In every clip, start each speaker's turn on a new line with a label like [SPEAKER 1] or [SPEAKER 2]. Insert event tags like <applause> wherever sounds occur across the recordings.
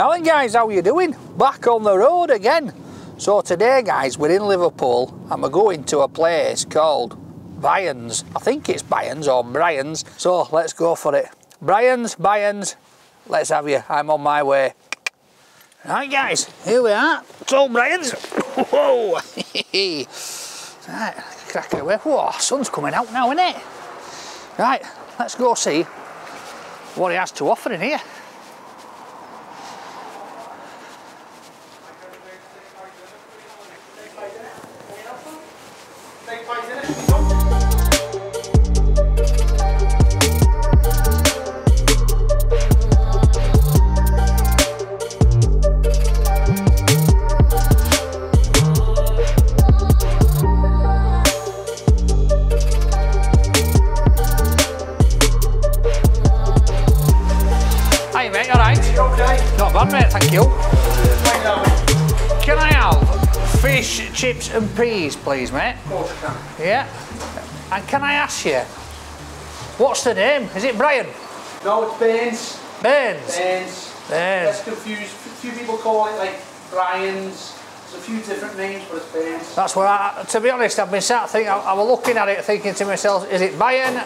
[SPEAKER 1] Then guys, how are you doing? Back on the road again. So today guys, we're in Liverpool and we're going to a place called Byans. I think it's Byans or Brian's. So let's go for it. Brian's, Byans, let's have you. I'm on my way. Right guys, here we are. It's all Brian's. <laughs> Whoa! <laughs> right, crack it away. Whoa, sun's coming out now, isn't it? Right, let's go see what he has to offer in here. Thank you. Can I have fish, chips and peas please mate?
[SPEAKER 2] Of course I can.
[SPEAKER 1] Yeah. And can I ask you, what's the name? Is it Brian?
[SPEAKER 2] No, it's Byrnes.
[SPEAKER 1] Burns?
[SPEAKER 2] Byrnes.
[SPEAKER 1] Burns.
[SPEAKER 2] That's confused. A few people call it like Brian's. There's a few different names, but it's Byrnes.
[SPEAKER 1] That's what I, to be honest, I've been sat thinking, I, I was looking at it thinking to myself, is it Brian,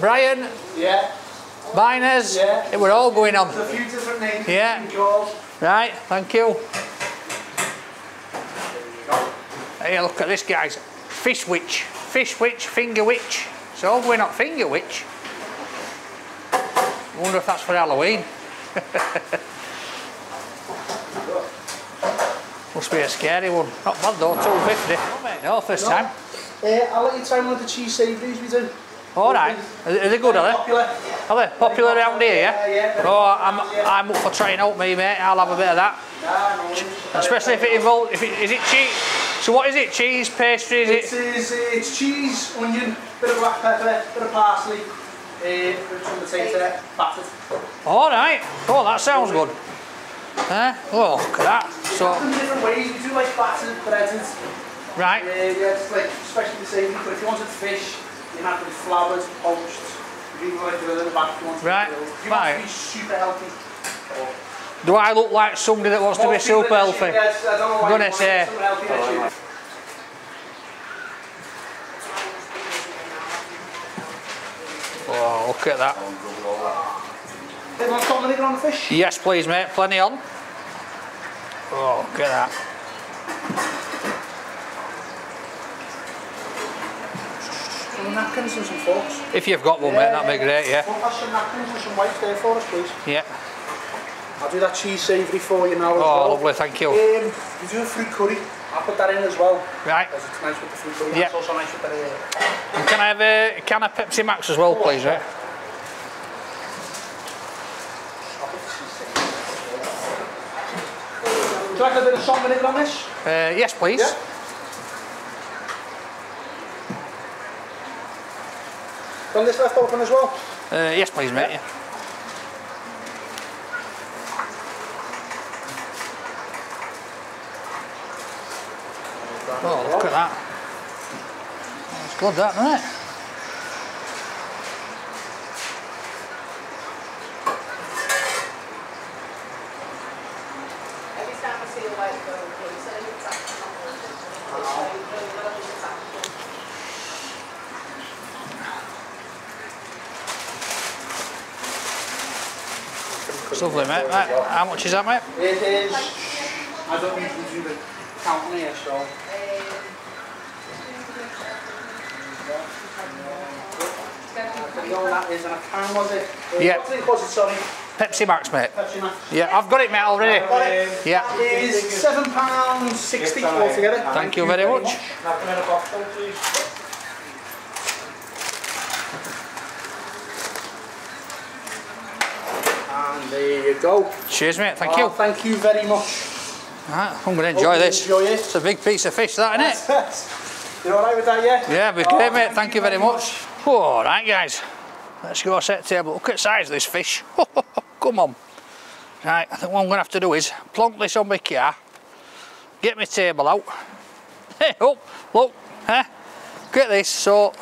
[SPEAKER 1] Brian,
[SPEAKER 2] Yeah.
[SPEAKER 1] Biners?
[SPEAKER 2] Yeah.
[SPEAKER 1] It were all going on.
[SPEAKER 2] There's a few different names.
[SPEAKER 1] Yeah.
[SPEAKER 2] you can call.
[SPEAKER 1] Right, thank you. Hey, look at this guys. Fish witch. Fish witch, finger witch. So we're not finger witch. wonder if that's for Halloween. <laughs> Must be a scary one. Not bad though, 250. No, first time.
[SPEAKER 2] Uh, I'll let you try one of the cheese savouries we do.
[SPEAKER 1] Alright. Are they- are good, are they?
[SPEAKER 2] Popular.
[SPEAKER 1] Are they popular around here, yeah?
[SPEAKER 2] Yeah, yeah.
[SPEAKER 1] Oh, I'm, I'm up for trying out me, mate. I'll have a bit of that.
[SPEAKER 2] Nah, no.
[SPEAKER 1] Especially if it involves, if it, is it cheese? So what is it? Cheese, pastry, is
[SPEAKER 2] It
[SPEAKER 1] it?
[SPEAKER 2] is, uh, it's cheese, onion, bit of black pepper, bit of parsley, uh, some potato, battered.
[SPEAKER 1] All right. Oh, that sounds good. Huh? Oh, look at that. So,
[SPEAKER 2] different ways, we do like battered, breaded.
[SPEAKER 1] right.
[SPEAKER 2] Yeah, yeah, it's like, especially the savoury, but if you wanted fish, you can have it poached. You can like grill in the back if you want
[SPEAKER 1] Right,
[SPEAKER 2] grill.
[SPEAKER 1] Right.
[SPEAKER 2] to be super healthy.
[SPEAKER 1] Do I look like somebody that wants to be super healthy?
[SPEAKER 2] Yes, I don't know why
[SPEAKER 1] Gonna say.
[SPEAKER 2] super healthy, that shit.
[SPEAKER 1] Oh, look at that.
[SPEAKER 2] Hey, want salt and vinegar on fish?
[SPEAKER 1] Yes, please, mate. Plenty on. Oh, look at that.
[SPEAKER 2] Some napkins and some forks.
[SPEAKER 1] If you've got one, mate, that'd be great, yeah.
[SPEAKER 2] We'll pass some napkins and some wipes there for us, please.
[SPEAKER 1] Yeah.
[SPEAKER 2] I'll do that cheese savoury for you now as
[SPEAKER 1] Oh,
[SPEAKER 2] well.
[SPEAKER 1] lovely, thank you.
[SPEAKER 2] Um, you do a fruit curry. I'll put that in as well.
[SPEAKER 1] Right.
[SPEAKER 2] Because it's nice with the fruit curry.
[SPEAKER 1] Yeah.
[SPEAKER 2] It's also nice with the... Uh,
[SPEAKER 1] And can I have a can of Pepsi Max as well, please, mate?
[SPEAKER 2] I'll put the cheese savoury. Would you like a bit of salt vinegar on this?
[SPEAKER 1] Uh, yes, please.
[SPEAKER 2] Yeah. Want this left open as well?
[SPEAKER 1] Uh, yes, please, mate. Yeah. Oh, look at that. That's good, that, isn't it?
[SPEAKER 3] It's
[SPEAKER 1] lovely, mate. How much is that, mate?
[SPEAKER 2] It is... I don't usually do the counting here, so... I know that is, and I can, was it?
[SPEAKER 1] Yeah.
[SPEAKER 2] What was it, sorry?
[SPEAKER 1] Pepsi Max, mate.
[SPEAKER 2] Pepsi Max.
[SPEAKER 1] Yeah, I've got it, mate, already.
[SPEAKER 2] It?
[SPEAKER 1] Yeah.
[SPEAKER 2] It is £7.60 altogether.
[SPEAKER 1] Thank you very much.
[SPEAKER 2] Napkin in a bottle, please. And there you go.
[SPEAKER 1] Cheers, mate. Thank
[SPEAKER 2] Oh,
[SPEAKER 1] you.
[SPEAKER 2] Thank you very much.
[SPEAKER 1] Right, I'm going to enjoy this.
[SPEAKER 2] enjoy it.
[SPEAKER 1] It's a big piece of fish, that, isn't it?
[SPEAKER 2] You're alright with that, yeah?
[SPEAKER 1] Yeah, be
[SPEAKER 2] Oh,
[SPEAKER 1] great, ah, mate. Thank you very much. All right, guys. Let's go set the table. Look at the size of this fish. <laughs> Come on. Right, I think what I'm going to have to do is plonk this on my car, get my table out. <laughs> Hey, oh, look, huh? Get this. So,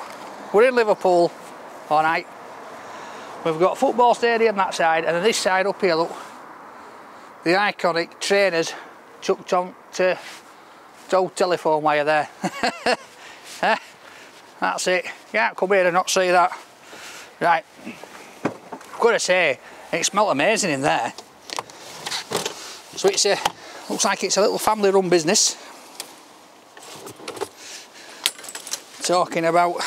[SPEAKER 1] we're in Liverpool, all right. We've got a football stadium that side, and then this side up here, look. the iconic trainers chucked on to, to old telephone wire there. <laughs> That's it. Can't come here and not see that. Right. Gotta say, it smelled amazing in there. So it's a, looks like it's a little family run business. Talking about,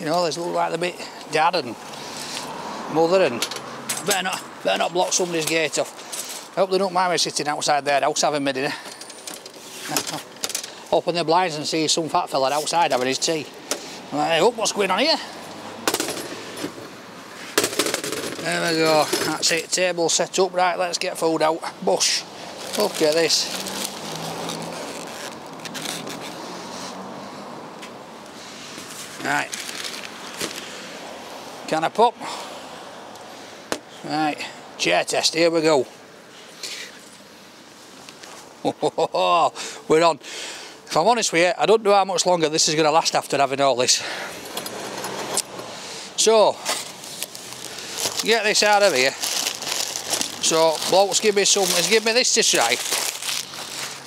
[SPEAKER 1] you know, there's look like the bit dad and mother and better not, better not block somebody's gate off. I hope they don't mind me sitting outside their house having my dinner. <laughs> Open the blinds and see some fat fella outside having his tea. I'm like, hey, what's going on here? There we go, that's it, table set up, right, let's get food out. Bush, look at this. Right, can I pop? Right, chair test, here we go. <laughs> We're on. If I'm honest with you, I don't know how much longer this is going to last after having all this. So, get this out of here. So, blokes give me some, give me this to try.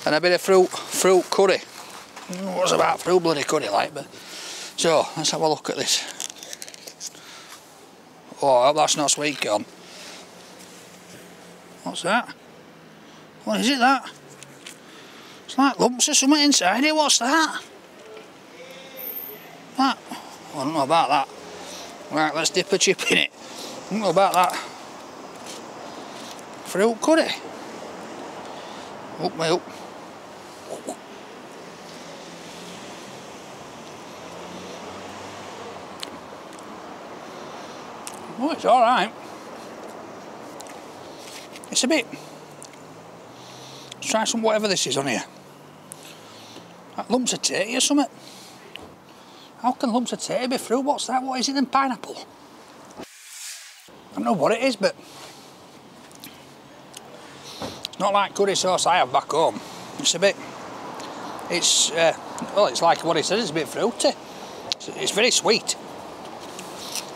[SPEAKER 1] And a bit of fruit, fruit curry. What's about fruit bloody curry like, but... So, let's have a look at this. Oh, I hope that's not sweet corn. What's that? What is it that? It's like lumps of something inside here, what's that? That? I don't know about that. Right, let's dip a chip in it. I don't know about that. Fruit curry. Up me up. Oh, it's alright. It's a bit... Let's try some whatever this is on here. Like lumps of tatty or something. How can lumps of tatty be fruit? What's that? What is it then? Pineapple? I don't know what it is, but it's not like curry sauce I have back home. It's a bit, it's, uh, well, it's like what it says, it's a bit fruity. It's, it's very sweet.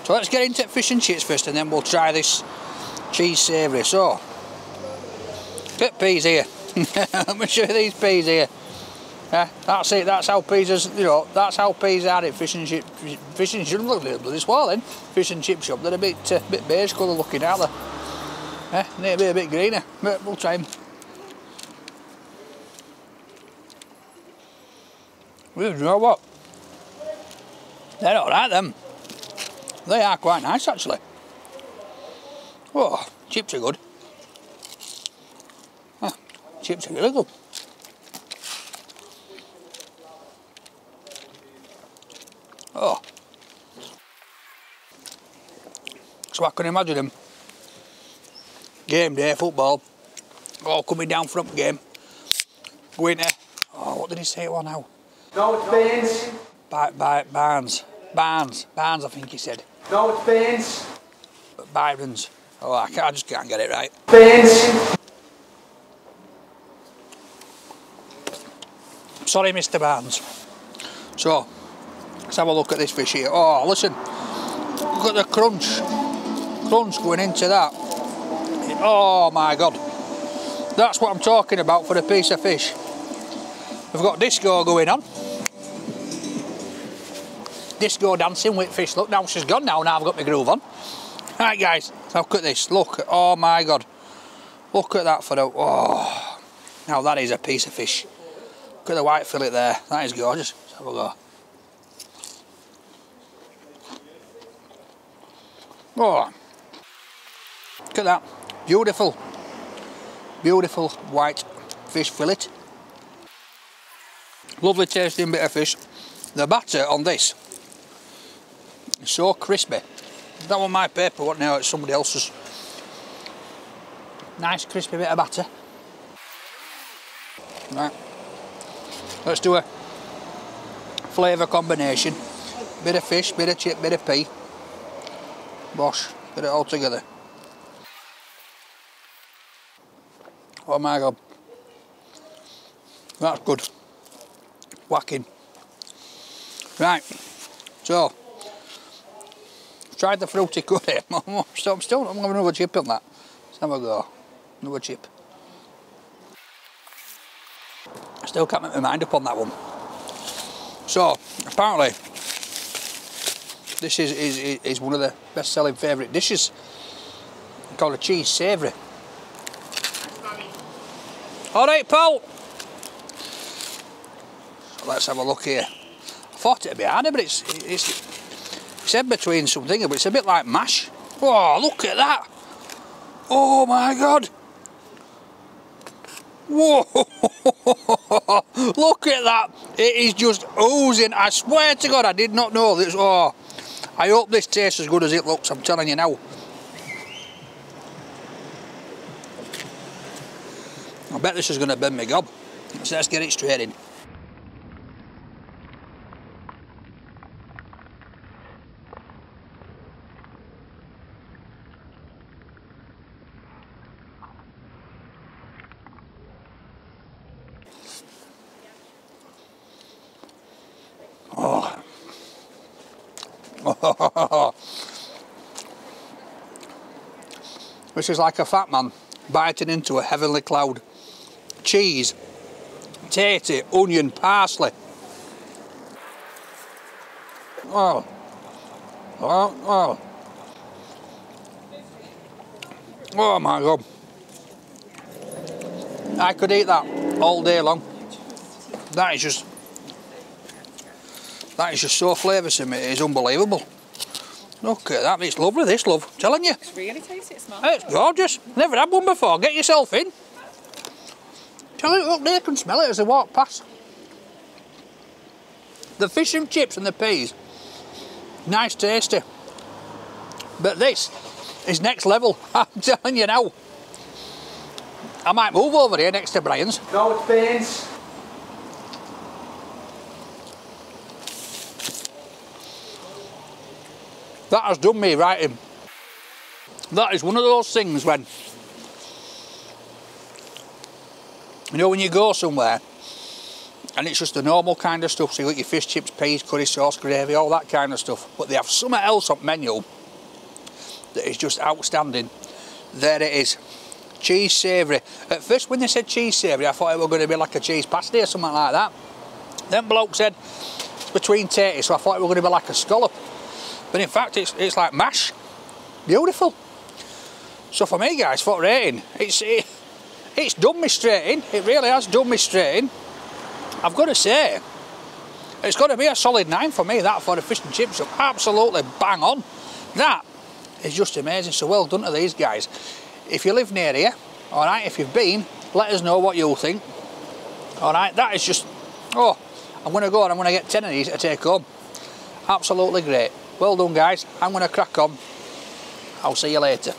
[SPEAKER 1] So let's get into fish and chips first and then we'll try this cheese savoury. So, get peas here. <laughs> Let me show you these peas here. Yeah, that's it. That's how peas is. You know, that's how peas are at fish and chip. Fish and chip. Look at bloody swelling. Fish and chip shop. They're a bit, uh, bit beige colour looking, aren't they? Yeah, need to be a bit greener. But we'll try them. Well, you know what? They're all right. Them. They are quite nice actually. Oh, chips are good. Chips are really good. Oh. So I can imagine them. Game day, football. All coming down from game. Going to, oh, what did he say it was now?
[SPEAKER 2] No, it's beans.
[SPEAKER 1] By, by, Barnes. Barnes. Barnes, I think he said.
[SPEAKER 2] No, it's beans.
[SPEAKER 1] Byron's. Oh, I, can't, I just can't get it right.
[SPEAKER 2] Beans.
[SPEAKER 1] Sorry, Mr. Barnes. So, let's have a look at this fish here. Oh, listen. Look at the crunch. Crunch going into that. Oh my God. That's what I'm talking about for a piece of fish. We've got disco going on. Disco dancing with fish. Look, now she's gone now, now I've got my groove on. Right guys, look at this. Look, oh my God. Look at that for the, oh. Now that is a piece of fish. Look at the white fillet there. That is gorgeous. Let's have a go. Oh. Look at that. Beautiful. Beautiful white fish fillet. Lovely tasting bit of fish. The batter on this is so crispy. That was my paper, what now it's somebody else's. Nice crispy bit of batter. Right. Let's do a flavour combination. Bit of fish, bit of chip, bit of pea. Bosh, put it all together. Oh my god. That's good. Whacking. Right, so, tried the fruity <laughs> curry. <laughs> I'm still, I'm have another chip on that. Let's have a go. Another chip. Still can't make my mind up on that one. So, apparently, this is, is, is one of the best selling favourite dishes. Called a cheese savoury. Alright, Paul. So let's have a look here. I thought it'd be harder, but it's, it's, it's in between something, but it's a bit like mash. Oh, look at that. Oh my God. Whoa! <laughs> Look at that! It is just oozing. I swear to God, I did not know this. Oh, I hope this tastes as good as it looks. I'm telling you now. I bet this is going to bend me gob. So let's get it straight in. <laughs> This is like a fat man biting into a heavenly cloud. Cheese, tatey, onion, parsley. Oh. Oh, oh. Oh my god. I could eat that all day long. That is just that is just so flavoursome, it is unbelievable. Look at that, it's lovely this love, I'm telling you.
[SPEAKER 3] It's really tasty, it smells.
[SPEAKER 1] It's gorgeous. Never had one before. Get yourself in. Tell you, look, they can smell it as they walk past. The fish and chips and the peas, nice tasty. But this is next level. <laughs> I'm telling you now. I might move over here next to Brian's.
[SPEAKER 2] No, it's beans.
[SPEAKER 1] That has done me right in. That is one of those things when, you know, when you go somewhere and it's just the normal kind of stuff, so you got your fish chips, peas, curry sauce, gravy, all that kind of stuff, but they have something else on menu that is just outstanding. There it is. Cheese savoury. At first when they said cheese savoury I thought it was going to be like a cheese pasty or something like that. Then bloke said it's between tatties so I thought it was going to be like a scallop. But in fact, it's, it's like mash. Beautiful. So for me, guys, for rating, it's it, it's done me straight in. It really has done me straight in. I've got to say, it's got to be a solid nine for me. That for the fish and chips, absolutely bang on. That is just amazing. So well done to these guys. If you live near here, all right, if you've been, let us know what you think. All right, that is just, oh, I'm going to go and I'm going to get 10 of these to take home. Absolutely great. Well done guys, I'm going to crack on. I'll see you later.